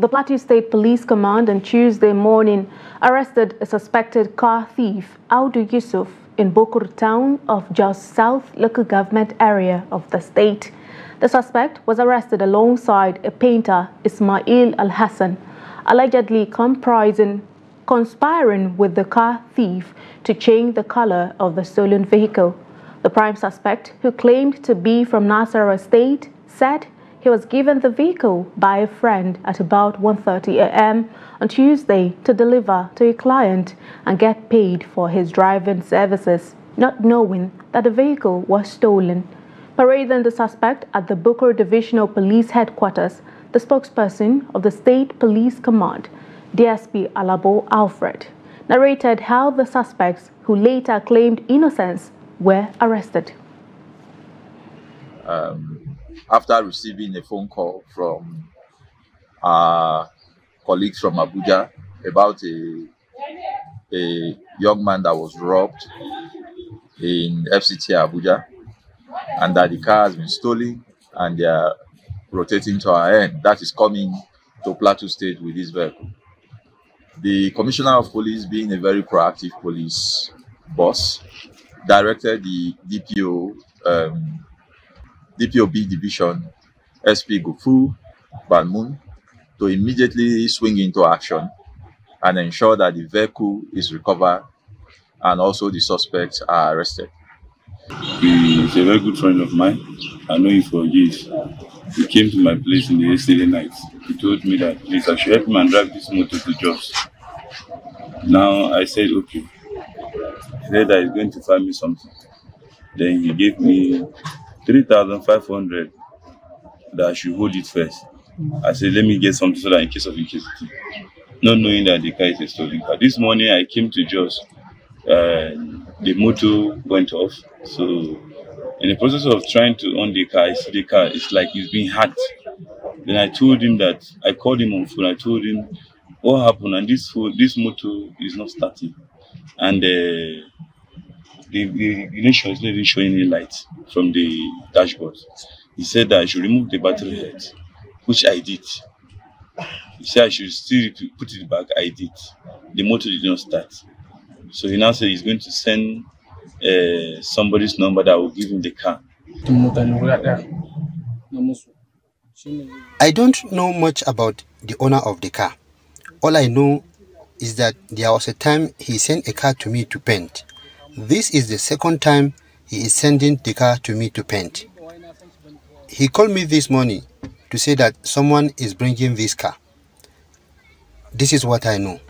The Plateau State Police Command on Tuesday morning arrested a suspected car thief, Audu Yusuf, in Bukur town of Jos South local government area of the state. The suspect was arrested alongside a painter, Isma'il Alhasan, allegedly comprising conspiring with the car thief to change the color of the stolen vehicle. The prime suspect, who claimed to be from Nasarawa State, said he was given the vehicle by a friend at about 1.30 a.m. on Tuesday to deliver to a client and get paid for his driving services, not knowing that the vehicle was stolen. Parading the suspect at the Bukur Divisional Police Headquarters, the spokesperson of the State Police Command, DSP Alabo Alfred, narrated how the suspects, who later claimed innocence, were arrested. Um, after receiving a phone call from our colleagues from Abuja about a, a young man that was robbed in FCT Abuja and that the car has been stolen and they are rotating to our end. That is coming to Plateau State with this vehicle. The Commissioner of Police, being a very proactive police boss, directed the DPO um, DPOB division SP Gufu Banmun to immediately swing into action and ensure that the vehicle is recovered and also the suspects are arrested. He is a very good friend of mine. I know him for years. He came to my place in the yesterday night. He told me that please I should help him and drive this motor to Jos. Now I said okay. He said that he's going to find me something. Then he gave me 3,500 that I should hold it first. I said, let me get something so that in case of incasity. Not knowing that the car is a stolen car. This morning I came to Jos. Uh, the motor went off. So in the process of trying to own the car, I see the car, it's like it's being hacked. Then I told him that, I called him on phone, I told him what happened and this phone, this motor is not starting. And uh, the, the ignition is not even showing any light from the dashboard. He said that I should remove the battery head, which I did. He said I should still put it back. I did. The motor did not start. So he now said he's going to send uh, somebody's number that will give him the car. I don't know much about the owner of the car. All I know is that there was a time he sent a car to me to paint. This is the second time he is sending the car to me to paint. He called me this morning to say that someone is bringing this car. This is what I know.